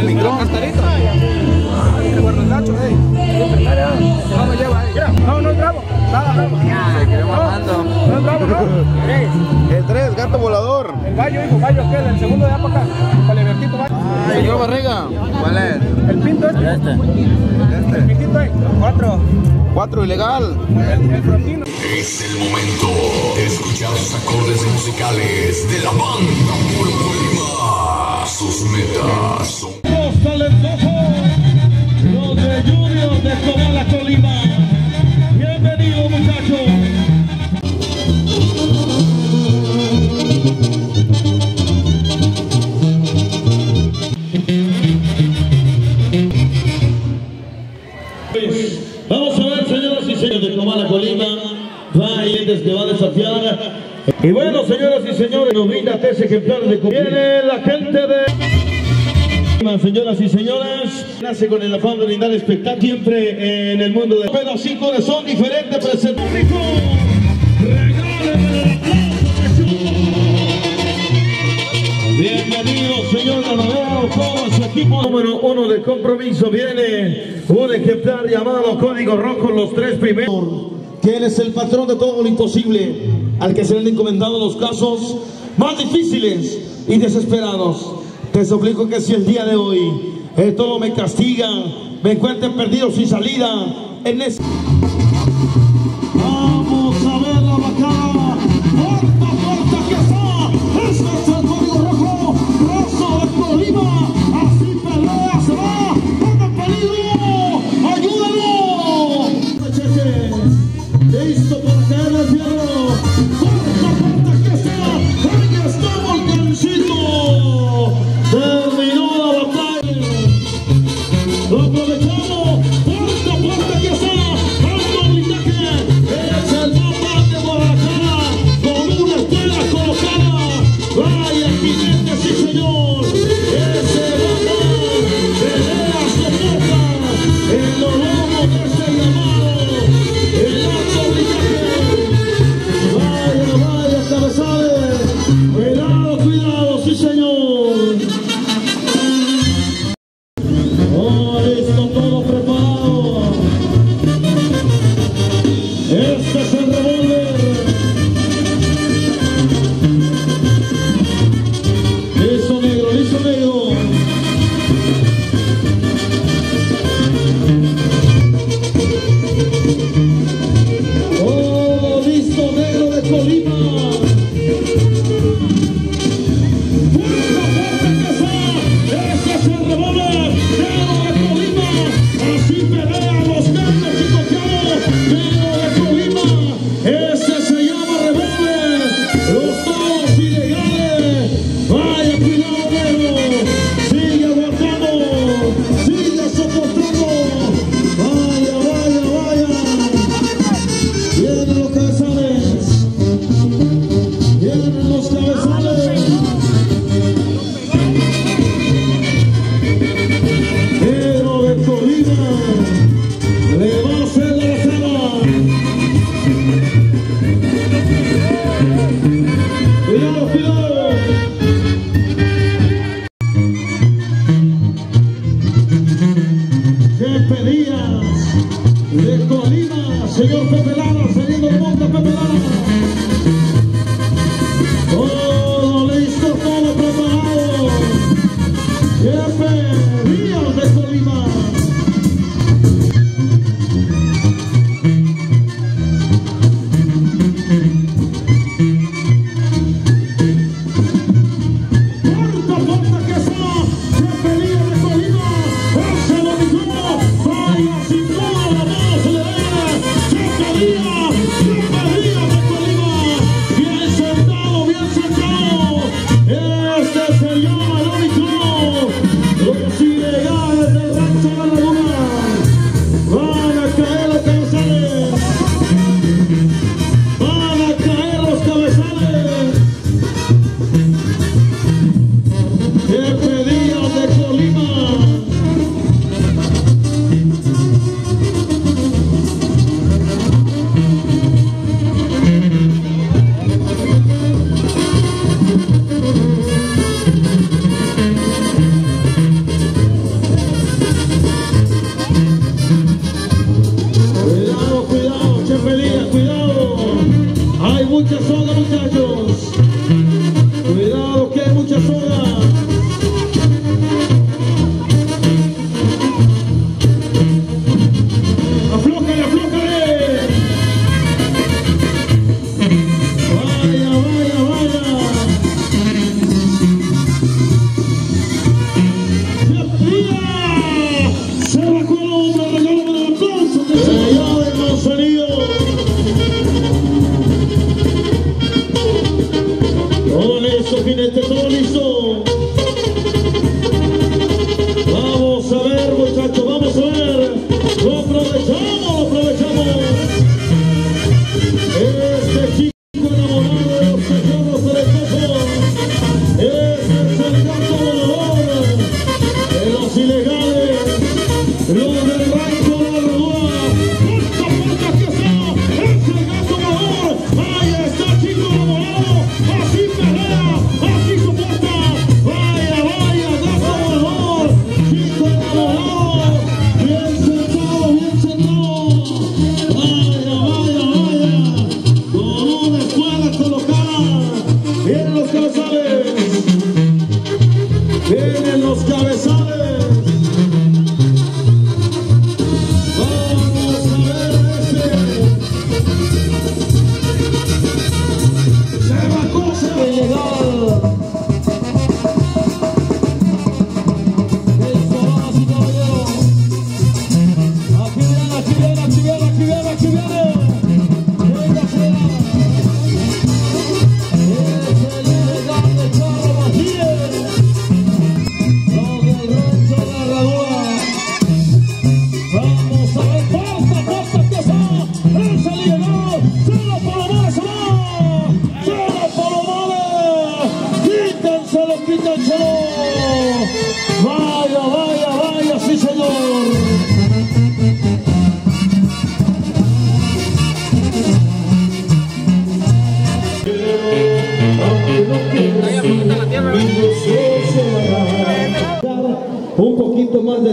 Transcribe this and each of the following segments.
El micro castarito. El guardacho, ey. No me lleva ahí. No, no es bravo. Nada, bravo. No, no es bravo, no. El 3, gato volador. El gallo, hijo, gallo aquel, el segundo de para acá. Para el Bertito, gallo. Señor Barriga. ¿Cuál es? El pinto este. El pintito ahí. Cuatro. 4, ilegal. El, el frontino. Es el momento de escuchar los acordes musicales de la banda Puro Colima. Sus metas los de Junior de Comala Colima. Bienvenidos muchachos. Vamos a ver, señoras y señores de Comala Colima, va que va a desafiar. Y bueno, señoras y señores, nos brinda tres ejemplares de. Viene la gente de... Señoras y señores, nace con el afán de brindar espectáculo siempre en el mundo de... Pero sin corazón diferente, presente. Bienvenido, señor ganadero, todo su equipo. Número uno de compromiso viene un ejemplar llamado Código Rojo, los tres primeros. ¿Quién es el patrón de todo lo imposible? Al que se le han encomendado los casos más difíciles y desesperados. Te suplico que si el día de hoy eh, todo me castiga, me encuentre perdido sin salida en ese... señor Pepe Lara, saliendo de monte Pepe Lara?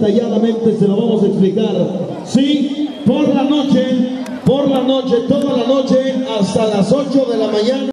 detalladamente se lo vamos a explicar. Sí, por la noche, por la noche, toda la noche, hasta las 8 de la mañana.